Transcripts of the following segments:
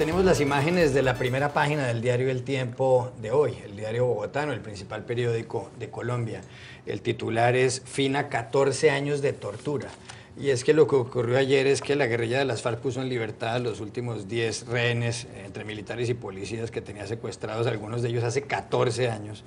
tenemos las imágenes de la primera página del diario El Tiempo de hoy, el diario bogotano, el principal periódico de Colombia. El titular es Fina 14 años de tortura. Y es que lo que ocurrió ayer es que la guerrilla de las FARC puso en libertad a los últimos 10 rehenes eh, entre militares y policías que tenía secuestrados, algunos de ellos hace 14 años,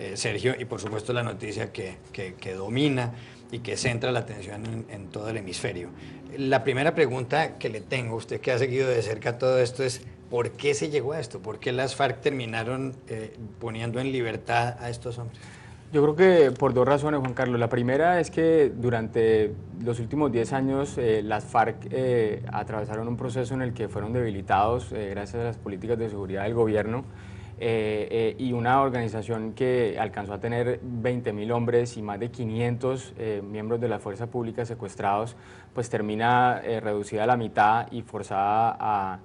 eh, Sergio, y por supuesto la noticia que, que, domina y que centra la atención en, en, todo el hemisferio. La primera pregunta que le tengo, usted que ha seguido de cerca todo esto, es ¿por qué se llegó a esto? ¿Por qué las FARC terminaron eh, poniendo en libertad a estos hombres? Yo creo que por dos razones, Juan Carlos. La primera es que durante los últimos 10 años eh, las FARC eh, atravesaron un proceso en el que fueron debilitados eh, gracias a las políticas de seguridad del gobierno y una organización que alcanzó a tener 20.000 hombres y más de 500 miembros de la fuerza pública secuestrados, pues termina reducida a la mitad y forzada a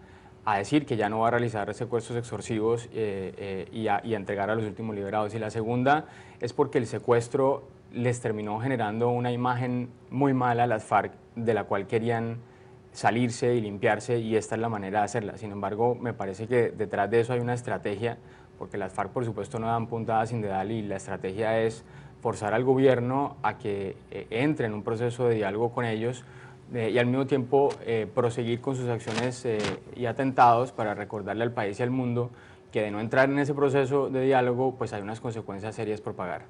a decir que ya no va a realizar secuestros extorsivos eh, eh, y, a, entregar a los últimos liberados. Y la segunda es porque el secuestro les terminó generando una imagen muy mala a las FARC, de la cual querían salirse y limpiarse, y esta es la manera de hacerla. Sin embargo, me parece que detrás de eso hay una estrategia, porque las FARC, por supuesto, no dan puntadas sin dedal, y la estrategia es forzar al gobierno a que eh, entre en un proceso de diálogo con ellos, eh, y al mismo tiempo eh, proseguir con sus acciones eh, y atentados para recordarle al país y al mundo que de no entrar en ese proceso de diálogo, pues hay unas consecuencias serias por pagar.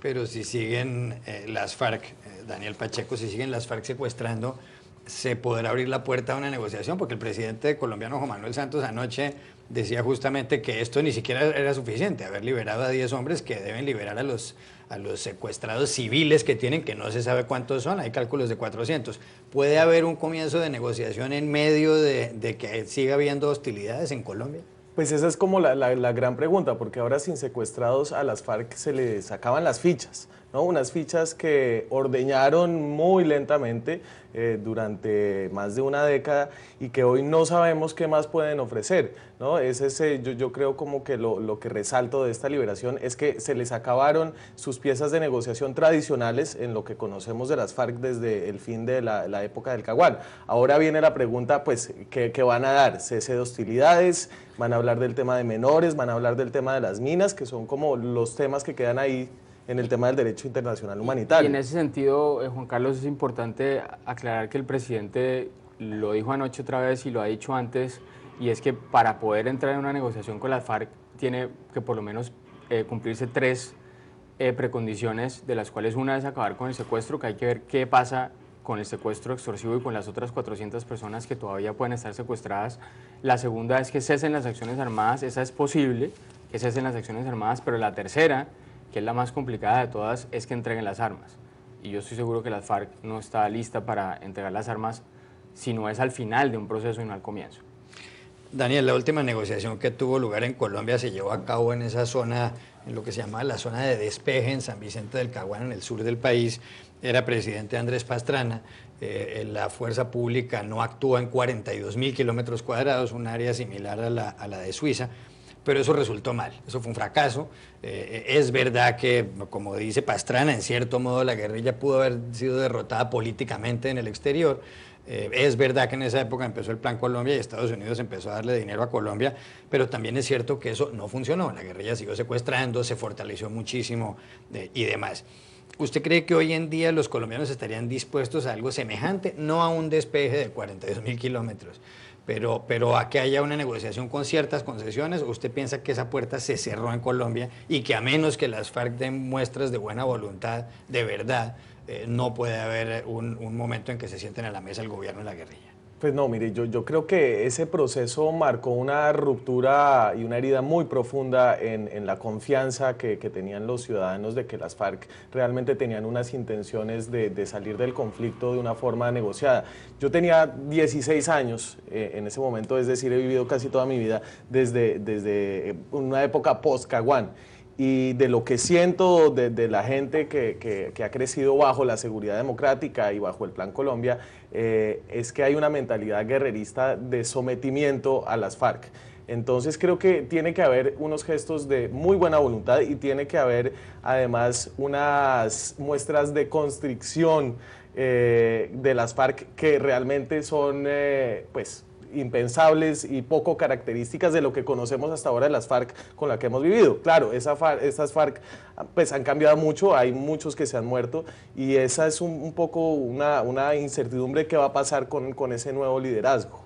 Pero si siguen las FARC, Daniel Pacheco, si siguen las FARC secuestrando, se podrá abrir la puerta a una negociación, porque el presidente colombiano Juan Manuel Santos anoche decía justamente que esto ni siquiera era suficiente, haber liberado a 10 hombres que deben liberar a los, a los secuestrados civiles que tienen, que no se sabe cuántos son, hay cálculos de 400. ¿Puede haber un comienzo de negociación en medio de, que siga habiendo hostilidades en Colombia? Pues esa es como la, la, gran pregunta, porque ahora sin secuestrados a las FARC se les sacaban las fichas, ¿no? unas fichas que ordeñaron muy lentamente eh, durante más de una década y que hoy no sabemos qué más pueden ofrecer. ¿no? Es ese, yo, yo creo como que lo, lo, que resalto de esta liberación es que se les acabaron sus piezas de negociación tradicionales en lo que conocemos de las FARC desde el fin de la, la época del Caguán. Ahora viene la pregunta, pues, ¿qué, ¿qué van a dar? ¿Cese de hostilidades? ¿Van a hablar del tema de menores? ¿Van a hablar del tema de las minas? Que son como los temas que quedan ahí en el tema del derecho internacional humanitario. Y en ese sentido, eh, Juan Carlos, es importante aclarar que el presidente lo dijo anoche otra vez y lo ha dicho antes, y es que para poder entrar en una negociación con las FARC tiene que por lo menos eh, cumplirse tres eh, precondiciones, de las cuales una es acabar con el secuestro, que hay que ver qué pasa con el secuestro extorsivo y con las otras 400 personas que todavía pueden estar secuestradas. La segunda es que cesen las acciones armadas, esa es posible, que cesen las acciones armadas, pero la tercera que es la más complicada de todas, es que entreguen las armas. Y yo estoy seguro que la FARC no está lista para entregar las armas si no es al final de un proceso y no al comienzo. Daniel, la última negociación que tuvo lugar en Colombia se llevó a cabo en esa zona, en lo que se llama la zona de despeje en San Vicente del Caguán, en el sur del país. Era presidente Andrés Pastrana. Eh, la fuerza pública no actúa en 42 mil kilómetros cuadrados, un área similar a la, a la de Suiza pero eso resultó mal, eso fue un fracaso. Eh, es verdad que, como dice Pastrana, en cierto modo la guerrilla pudo haber sido derrotada políticamente en el exterior. Eh, es verdad que en esa época empezó el Plan Colombia y Estados Unidos empezó a darle dinero a Colombia, pero también es cierto que eso no funcionó. La guerrilla siguió secuestrando, se fortaleció muchísimo y demás. ¿Usted cree que hoy en día los colombianos estarían dispuestos a algo semejante? No a un despeje de 42 mil kilómetros, pero, pero a que haya una negociación con ciertas concesiones, ¿usted piensa que esa puerta se cerró en Colombia y que a menos que las FARC den muestras de buena voluntad, de verdad, eh, no puede haber un, un momento en que se sienten a la mesa el gobierno y la guerrilla? Pues no, mire, yo, yo creo que ese proceso marcó una ruptura y una herida muy profunda en, en la confianza que, que, tenían los ciudadanos de que las FARC realmente tenían unas intenciones de, de salir del conflicto de una forma negociada. Yo tenía 16 años eh, en ese momento, es decir, he vivido casi toda mi vida desde, desde una época post-Caguán y de lo que siento de, de la gente que, que, que, ha crecido bajo la seguridad democrática y bajo el Plan Colombia, eh, es que hay una mentalidad guerrerista de sometimiento a las FARC. Entonces creo que tiene que haber unos gestos de muy buena voluntad y tiene que haber además unas muestras de constricción eh, de las FARC que realmente son, eh, pues, impensables y poco características de lo que conocemos hasta ahora de las FARC con la que hemos vivido. Claro, esa estas FARC pues, han cambiado mucho, hay muchos que se han muerto y esa es un, poco una, una, incertidumbre que va a pasar con, con ese nuevo liderazgo.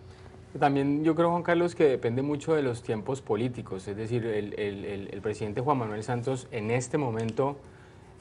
También yo creo, Juan Carlos, que depende mucho de los tiempos políticos, es decir, el, el, el presidente Juan Manuel Santos en este momento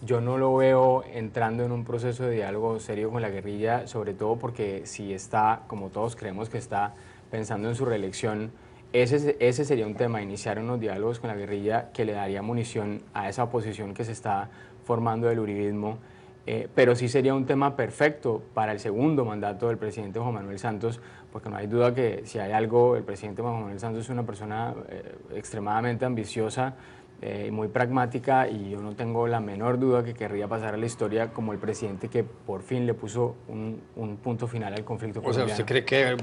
yo no lo veo entrando en un proceso de diálogo serio con la guerrilla, sobre todo porque si está, como todos creemos que está, pensando en su reelección, ese, ese sería un tema, iniciar unos diálogos con la guerrilla que le daría munición a esa oposición que se está formando del uribismo, eh, pero sí sería un tema perfecto para el segundo mandato del presidente Juan Manuel Santos, porque no hay duda que si hay algo, el presidente Juan Manuel Santos es una persona eh, extremadamente ambiciosa, eh, muy pragmática y yo no tengo la menor duda que querría pasar a la historia como el presidente que por fin le puso un, un punto final al conflicto o sea, ¿usted cree que eh,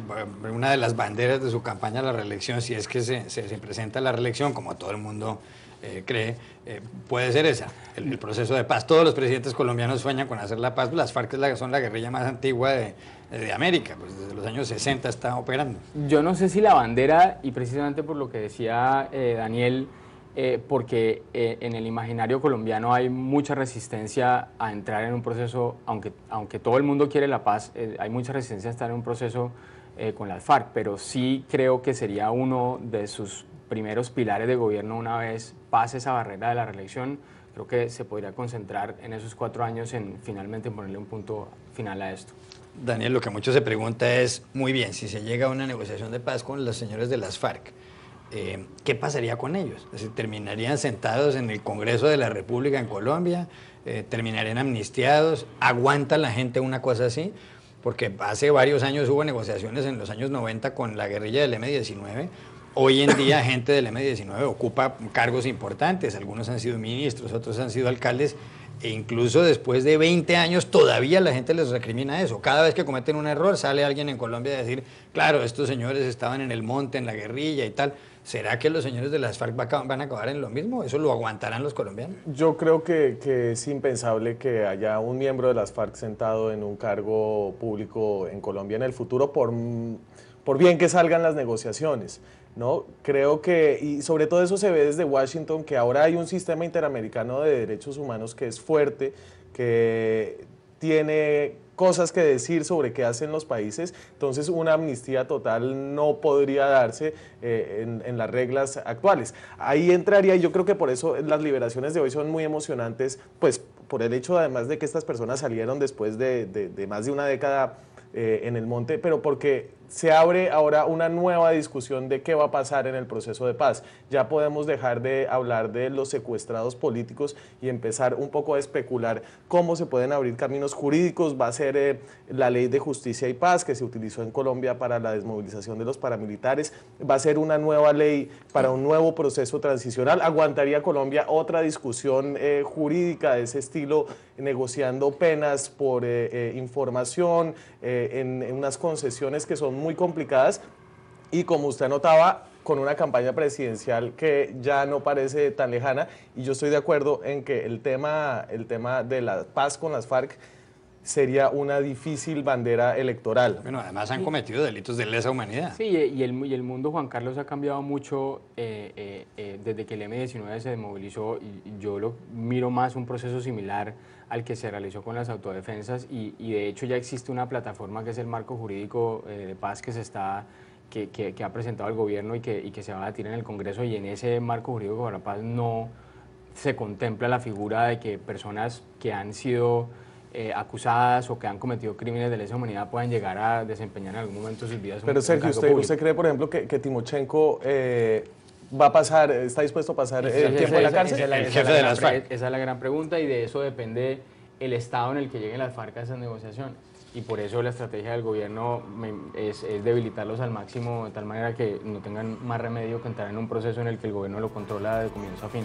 una de las banderas de su campaña a la reelección, si es que se, se, presenta la reelección, como todo el mundo eh, cree, puede ser esa, el, proceso de paz? Todos los presidentes colombianos sueñan con hacer la paz, las FARC son la guerrilla más antigua de, de América, pues desde los años 60 está operando. Yo no sé si la bandera, y precisamente por lo que decía Daniel, eh, porque eh, en el imaginario colombiano hay mucha resistencia a entrar en un proceso, aunque, aunque todo el mundo quiere la paz, eh, hay mucha resistencia a estar en un proceso con las FARC, pero sí creo que sería uno de sus primeros pilares de gobierno una vez pase esa barrera de la reelección. Creo que se podría concentrar en esos cuatro años en finalmente ponerle un punto final a esto. Daniel, lo que mucho se pregunta es, muy bien, si se llega a una negociación de paz con los señores de las FARC, eh, ¿qué pasaría con ellos? Es ¿terminarían sentados en el Congreso de la República en Colombia? Eh, ¿Terminarían amnistiados? ¿Aguanta la gente una cosa así? Porque hace varios años hubo negociaciones en los años 90 con la guerrilla del M-19. Hoy en día gente del M-19 ocupa cargos importantes, algunos han sido ministros, otros han sido alcaldes, e incluso después de 20 años todavía la gente les recrimina eso. Cada vez que cometen un error sale alguien en Colombia a decir, claro, estos señores estaban en el monte, en la guerrilla y tal. ¿Será que los señores de las FARC van a acabar en lo mismo? ¿Eso lo aguantarán los colombianos? Yo creo que, es impensable que haya un miembro de las FARC sentado en un cargo público en Colombia en el futuro, por, por bien que salgan las negociaciones. ¿No? Creo que, y sobre todo eso se ve desde Washington, que ahora hay un sistema interamericano de derechos humanos que es fuerte, que tiene cosas que decir sobre qué hacen los países, entonces una amnistía total no podría darse eh, en, las reglas actuales. Ahí entraría, y yo creo que por eso las liberaciones de hoy son muy emocionantes, pues por el hecho además de que estas personas salieron después de, más de una década eh, en el monte, pero porque se abre ahora una nueva discusión de qué va a pasar en el proceso de paz. Ya podemos dejar de hablar de los secuestrados políticos y empezar un poco a especular cómo se pueden abrir caminos jurídicos. Va a ser eh, la ley de justicia y paz que se utilizó en Colombia para la desmovilización de los paramilitares. Va a ser una nueva ley para un nuevo proceso transicional. Aguantaría Colombia otra discusión eh, jurídica de ese estilo, negociando penas por eh, información, en, en unas concesiones que son muy complicadas y como usted notaba, con una campaña presidencial que ya no parece tan lejana. Y yo estoy de acuerdo en que el tema, el tema de la paz con las FARC sería una difícil bandera electoral. Bueno, además han cometido delitos de lesa humanidad. Sí, y el, y el mundo, Juan Carlos, ha cambiado mucho eh, eh, eh, desde que el M-19 se desmovilizó y yo lo miro más un proceso similar al que se realizó con las autodefensas y, y de hecho ya existe una plataforma que es el marco jurídico de paz que se está que, que, ha presentado el gobierno y que, y que se va a tirar en el Congreso y en ese marco jurídico para la paz no se contempla la figura de que personas que han sido eh, acusadas o que han cometido crímenes de lesa humanidad puedan llegar a desempeñar en algún momento sus vidas. Pero Sergio, usted, ¿usted, cree, por ejemplo, que, que Timochenko eh, va a pasar, está dispuesto a pasar el tiempo en la cárcel? el jefe de las FARC. Esa es la gran pregunta y de eso depende el estado en el que lleguen las FARC a esas negociaciones. Y por eso la estrategia del gobierno es, es, debilitarlos al máximo de tal manera que no tengan más remedio que entrar en un proceso en el que el gobierno lo controla de comienzo a fin.